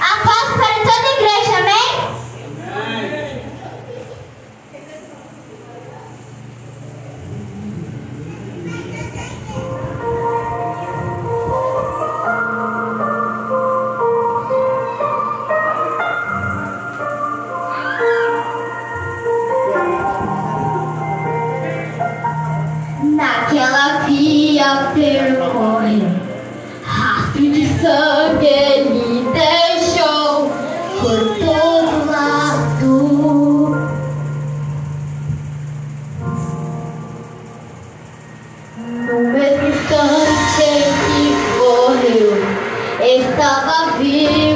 아 No mesmo instante em que morreu, estava vivo.